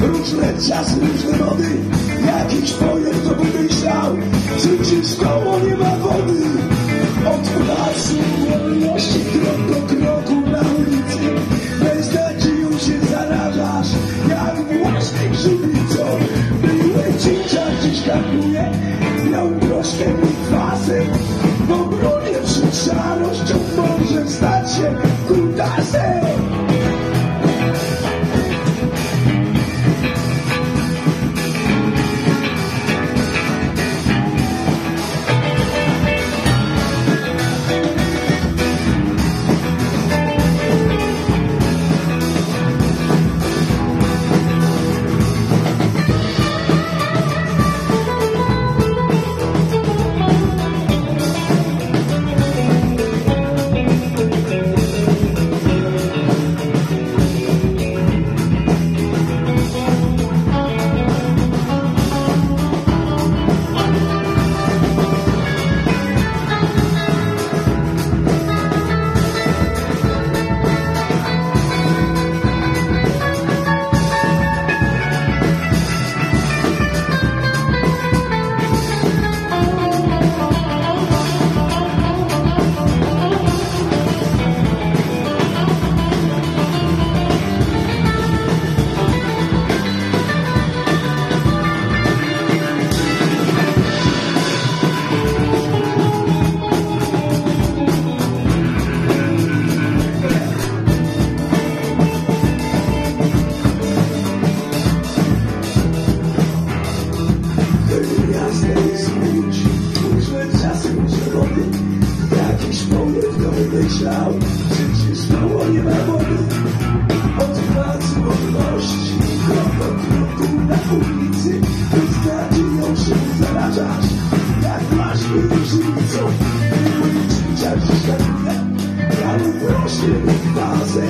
różne czasy, różne wody. Nie ma wody. Od placu wolności krok do kroku na ulicy. Bez nadzieją się zarażasz, jak własnej żywicą. Były cięcia gdzieś kapuje, miał troszkę kwasem. W obronie przed szarością może stać się kutasem. Wymyślał, życie stało nie ma wody. Od placu wolności, kroku na ulicy. Z nadzieją się jak masz żywicą. Ulicznicza dziś kapuje, ale właśnie lub bazę.